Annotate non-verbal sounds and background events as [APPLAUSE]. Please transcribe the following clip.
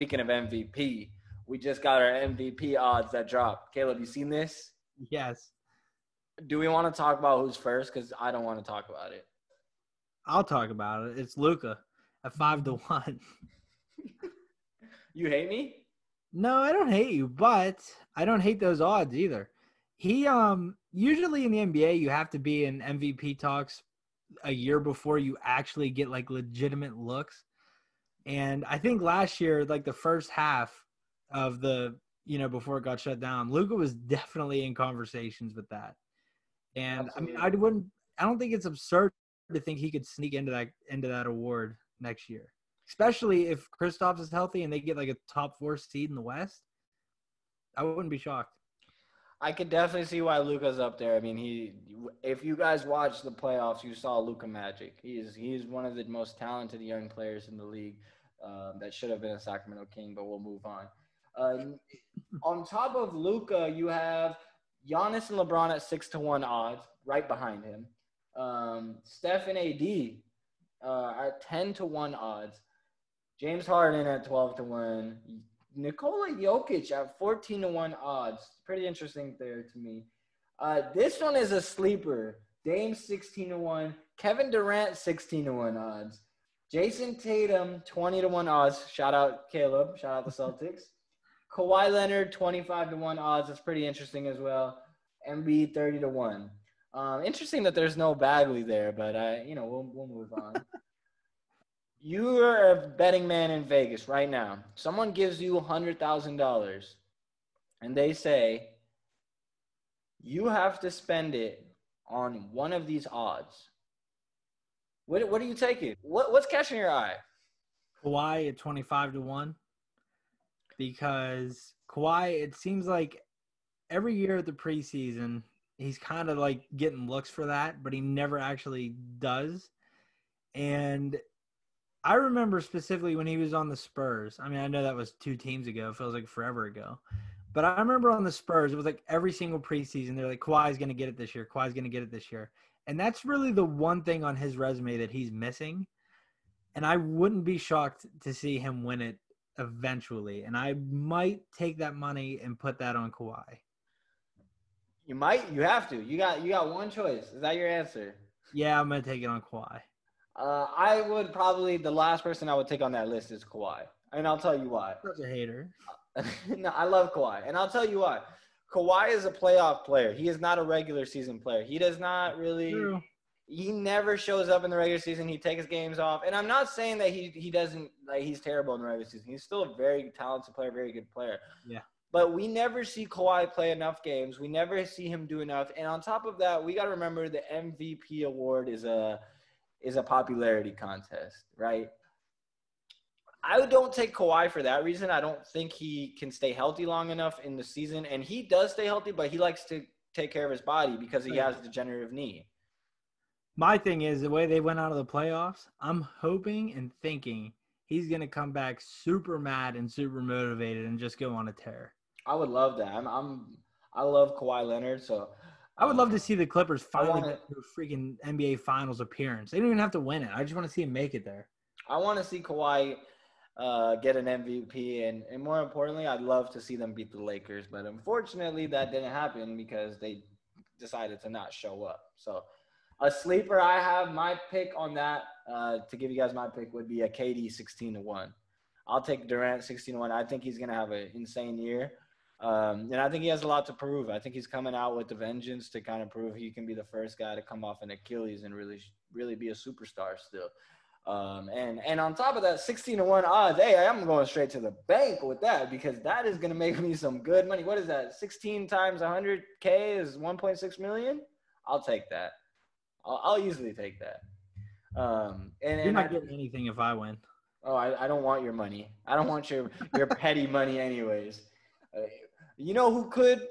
Speaking of MVP, we just got our MVP odds that dropped. Caleb, you seen this? Yes. Do we want to talk about who's first? Because I don't want to talk about it. I'll talk about it. It's Luka at five to one. You hate me? No, I don't hate you, but I don't hate those odds either. He um usually in the NBA you have to be in MVP talks a year before you actually get like legitimate looks. And I think last year, like the first half of the you know before it got shut down, Luka was definitely in conversations with that. And Absolutely. I mean, I wouldn't. I don't think it's absurd to think he could sneak into that into that award next year, especially if Kristaps is healthy and they get like a top four seed in the West. I wouldn't be shocked. I could definitely see why Luka's up there. I mean, he. If you guys watched the playoffs, you saw Luka Magic. He is he is one of the most talented young players in the league. Um, that should have been a Sacramento King, but we'll move on. Uh, on top of Luka, you have Giannis and LeBron at six to one odds, right behind him. Um, Steph and AD uh, at ten to one odds. James Harden at twelve to one. Nikola Jokic at 14 to 1 odds. Pretty interesting there to me. Uh, this one is a sleeper. Dame 16 to 1. Kevin Durant 16 to 1 odds. Jayson Tatum 20 to 1 odds. Shout out Caleb. Shout out the Celtics. [LAUGHS] Kawhi Leonard 25 to 1 odds. That's pretty interesting as well. Embiid 30 to 1. Um, interesting that there's no Bagley there, but I, you know we'll we'll move on. [LAUGHS] you are a betting man in Vegas right now. Someone gives you hundred thousand dollars, and they say you have to spend it on one of these odds. What what are you taking? What what's catching your eye? Kawhi at 25 to 1 because Kawhi, it seems like every year at the preseason, he's kind of like getting looks for that, but he never actually does. And I remember specifically when he was on the Spurs. I mean, I know that was two teams ago, it feels like forever ago. But I remember on the Spurs, it was like every single preseason, they're like, Kawhi's going to get it this year. Kawhi's going to get it this year. And that's really the one thing on his resume that he's missing. And I wouldn't be shocked to see him win it eventually. And I might take that money and put that on Kawhi. You might. You have to. You got. You got one choice. Is that your answer? Yeah, I'm gonna take it on Kawhi. Uh, I would probably the last person I would take on that list is Kawhi, and I'll tell you why. Such a hater. [LAUGHS] no, I love Kawhi, and I'll tell you why. Kawhi is a playoff player. He is not a regular season player. He does not really. True. He never shows up in the regular season. He takes games off, and I'm not saying that he he doesn't like he's terrible in the regular season. He's still a very talented player, very good player. Yeah. But we never see Kawhi play enough games. We never see him do enough. And on top of that, we got to remember the MVP award is a is a popularity contest, right? I don't take Kawhi for that reason. I don't think he can stay healthy long enough in the season, and he does stay healthy, but he likes to take care of his body because he has a degenerative knee. My thing is the way they went out of the playoffs. I'm hoping and thinking he's gonna come back super mad and super motivated and just go on a tear. I would love that. I'm, I'm I love Kawhi Leonard, so I would love to um, see the Clippers finally wanna- get to a freaking NBA Finals appearance. They don't even have to win it. I just want to see him make it there. I want to see Kawhi uh, get an MVP, and, and more importantly, I'd love to see them beat the Lakers. But unfortunately, that didn't happen because they decided to not show up. So, a sleeper, I have my pick on that. Uh, to give you guys my pick would be a KD 16 to one. I'll take Durant 16 to one. I think he's gonna have an insane year. Um, and I think he has a lot to prove. I think he's coming out with the vengeance to kind of prove he can be the first guy to come off an Achilles and really, really be a superstar still. Um, and and on top of that, 16 to 1 odds. Hey, I'm going straight to the bank with that because that is going to make [LAUGHS] me some good money. What is that? 16 times 100K is 1.6 million? I'll take that. I'll, I'll easily take that. Um, and, You're and not I- getting anything if I win. Oh, I, I don't want your money. I don't want your your petty money, anyways. Uh, you know who could